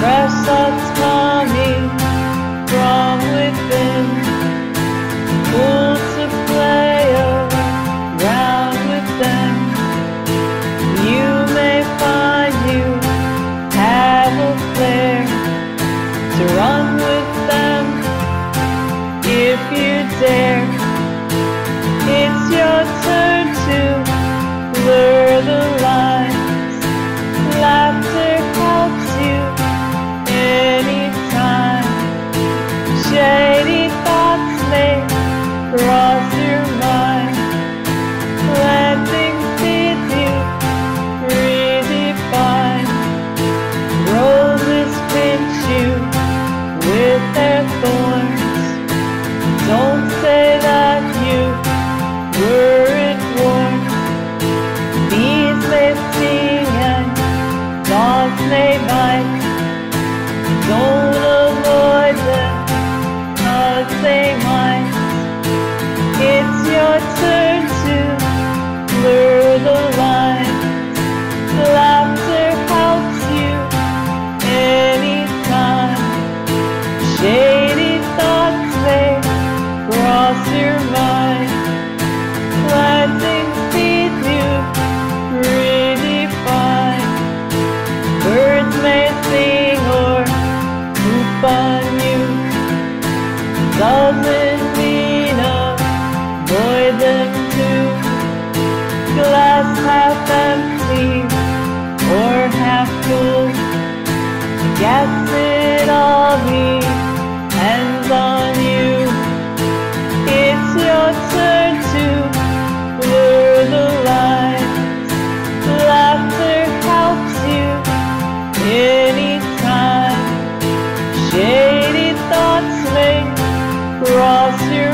press up Salmonina, boy, them to glass half empty or half full. Guess it all. falls to